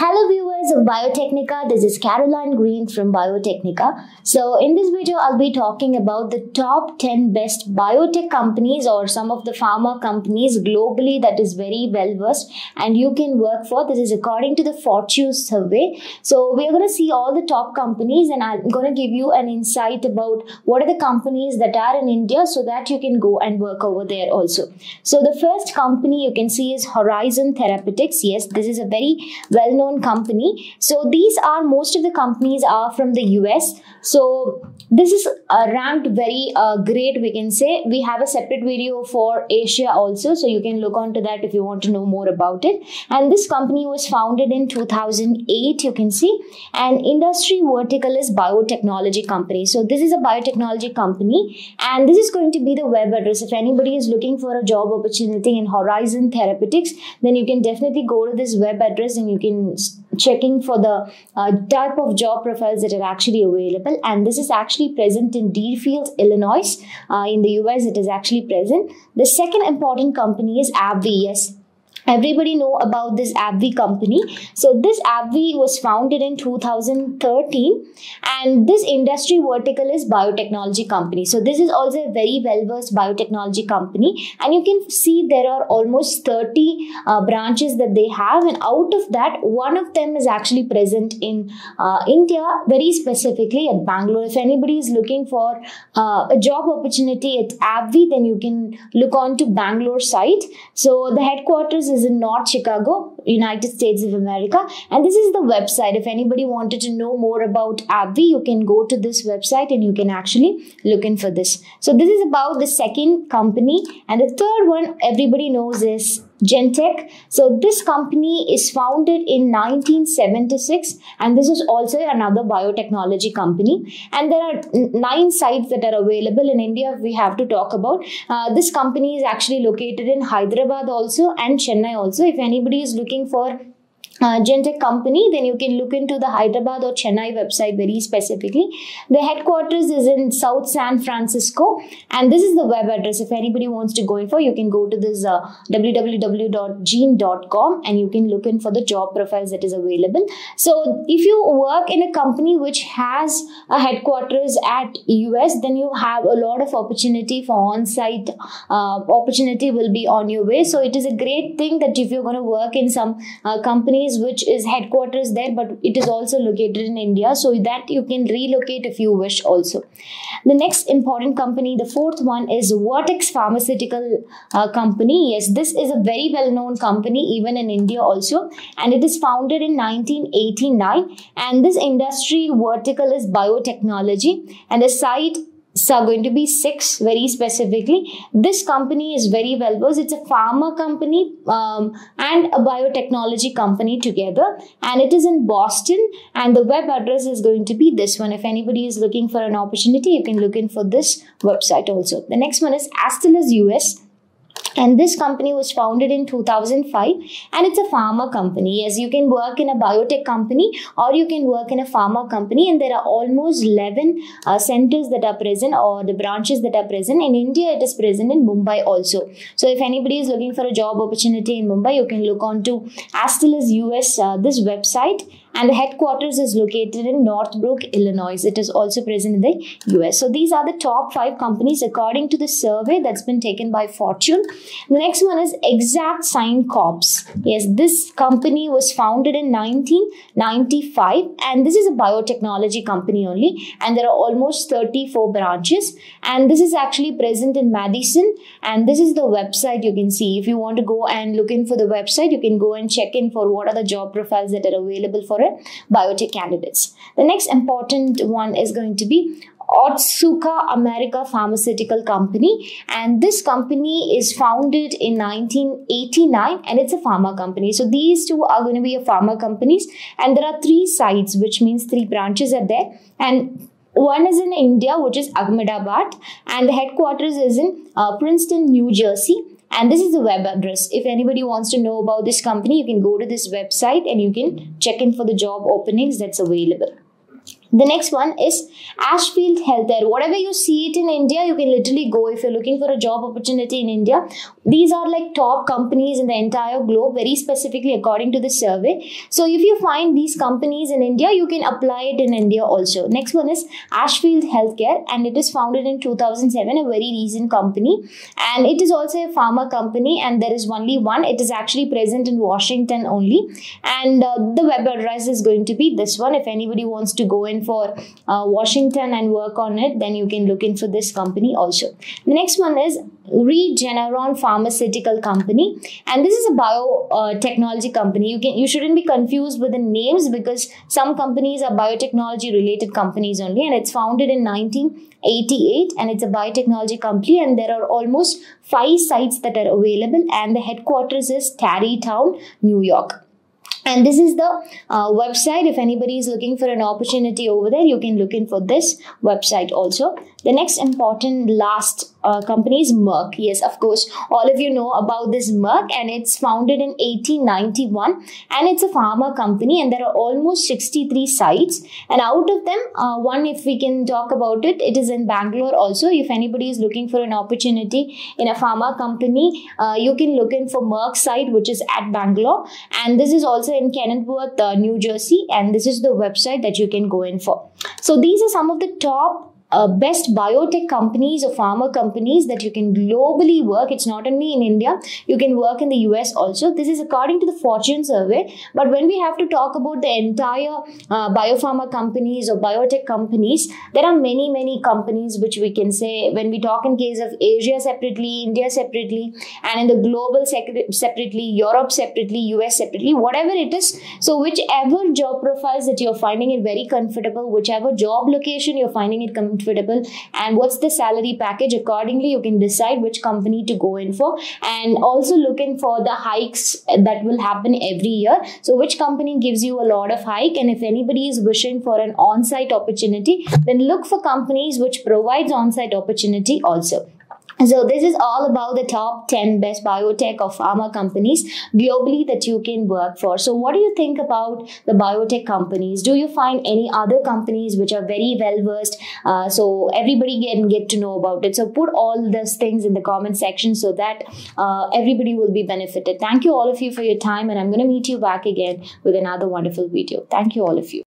Hello viewers of Biotecnika, this is Caroline Green from Biotecnika. So in this video, I'll be talking about the top 10 best biotech companies or some of the pharma companies globally that is very well versed and you can work for. This is according to the Fortune survey. So we are going to see all the top companies and I'm going to give you an insight about what are the companies that are in India so that you can go and work over there also. So the first company you can see is Horizon Therapeutics. Yes, this is a very well-known company. So these are most of the companies are from the US. So this is uh, ranked very uh, great. We can say we have a separate video for Asia also. So you can look onto that if you want to know more about it. And this company was founded in 2008. You can see and industry vertical is biotechnology company. So this is a biotechnology company and this is going to be the web address. If anybody is looking for a job opportunity in Horizon Therapeutics, then you can definitely go to this web address and you can checking for the uh, type of job profiles that are actually available and this is actually present in Deerfield, Illinois. Uh, in the US, it is actually present. The second important company is AbbVie. Everybody know about this AbbVie company. So this AbbVie was founded in 2013 and this industry vertical is biotechnology company. So this is also a very well-versed biotechnology company and you can see there are almost 30 uh, branches that they have and out of that one of them is actually present in uh, India very specifically at Bangalore. If anybody is looking for uh, a job opportunity at AbbVie then you can look on to Bangalore site. So the headquarters is in North Chicago, United States of America. And this is the website. If anybody wanted to know more about AbbVie, you can go to this website and you can actually look in for this. So this is about the second company. And the third one everybody knows is Genentech. So this company is founded in 1976 and this is also another biotechnology company. And there are nine sites that are available in India we have to talk about. Uh, this company is actually located in Hyderabad also and Chennai also. If anybody is looking for uh, Genentech company, then you can look into the Hyderabad or Chennai website very specifically. The headquarters is in South San Francisco, and this is the web address. If anybody wants to go in for, you can go to this uh, www.gene.com and you can look in for the job profiles that is available. So, if you work in a company which has a headquarters at US, then you have a lot of opportunity for on-site uh, opportunity will be on your way. So, it is a great thing that if you're going to work in some uh, companies which is headquarters there but it is also located in India so that you can relocate if you wish also. The next important company, the fourth one is Vertex Pharmaceutical uh, Company. Yes, this is a very well known company even in India also and it is founded in 1989 and this industry vertical is biotechnology and the site are going to be six very specifically. This company is very well versed. It's a pharma company um, and a biotechnology company together, and it is in Boston. And the web address is going to be this one. If anybody is looking for an opportunity, you can look in for this website also. The next one is Astellas US and this company was founded in 2005 and it's a pharma company. As you can work in a biotech company or you can work in a pharma company and there are almost 11 uh, centers that are present or the branches that are present. In india it is present in mumbai also. So if anybody is looking for a job opportunity in mumbai you can look on to astellas us uh, this website and the headquarters is located in Northbrook, Illinois. It is also present in the US. So these are the top five companies according to the survey that's been taken by Fortune. The next one is Exact Sciences Corp. Yes, this company was founded in 1995 and this is a biotechnology company only and there are almost 34 branches and this is actually present in Madison and this is the website you can see. If you want to go and look in for the website, you can go and check in for what are the job profiles that are available for biotech candidates. The next important one is going to be Otsuka America Pharmaceutical Company. And this company is founded in 1989 and it's a pharma company. So these two are going to be a pharma companies. And there are three sites which means three branches are there. And one is in India which is Ahmedabad. And the headquarters is in uh, Princeton, New Jersey and this is the web address. If anybody wants to know about this company, you can go to this website and you can check in for the job openings that's available. The next one is Ashfield Healthcare. Whatever you see it in India, you can literally go if you're looking for a job opportunity in India. These are like top companies in the entire globe, very specifically according to the survey. So if you find these companies in India, you can apply it in India also. Next one is Ashfield Healthcare, and it is founded in 2007, a very recent company, and it is also a pharma company, and there is only one. It is actually present in Washington only, and uh, the web address is going to be this one. If anybody wants to go in for uh, Washington and work on it, then you can look in for this company also. The next one is Regeneron Pharmaceutical Company, and this is a biotechnology uh, company. You can you shouldn't be confused with the names because some companies are biotechnology related companies only, and it's founded in 1988, and it's a biotechnology company, and there are almost five sites that are available, and the headquarters is Tarrytown, New York. And this is the uh, website. If anybody is looking for an opportunity over there you can look in for this website also the next important last uh, company is Merck. Yes, of course, all of you know about this Merck and it's founded in 1891 and it's a pharma company and there are almost 63 sites and out of them, uh, one if we can talk about it, it is in Bangalore also. If anybody is looking for an opportunity in a pharma company, uh, you can look in for Merck site which is at Bangalore and this is also in Kenilworth, uh, New Jersey and this is the website that you can go in for. So these are some of the top uh, best biotech companies or pharma companies that you can globally work. It's not only in India, you can work in the US also. This is according to the Fortune survey. But when we have to talk about the entire uh, biopharma companies or biotech companies, there are many, many companies which we can say when we talk in case of Asia separately, India separately, and in the global separately, Europe separately, US separately, whatever it is. So, whichever job profiles that you're finding it very comfortable, whichever job location you're finding it comfortable comfortable? And what's the salary package? Accordingly you can decide which company to go in for. And also looking for the hikes that will happen every year. So which company gives you a lot of hike? And if anybody is wishing for an on-site opportunity then look for companies which provides on-site opportunity also so this is all about the top 10 best biotech or pharma companies globally that you can work for. So what do you think about the biotech companies? Do you find any other companies which are very well versed uh, so everybody can get to know about it? So put all these things in the comment section so that uh, everybody will be benefited. Thank you all of you for your time and I'm going to meet you back again with another wonderful video. Thank you all of you.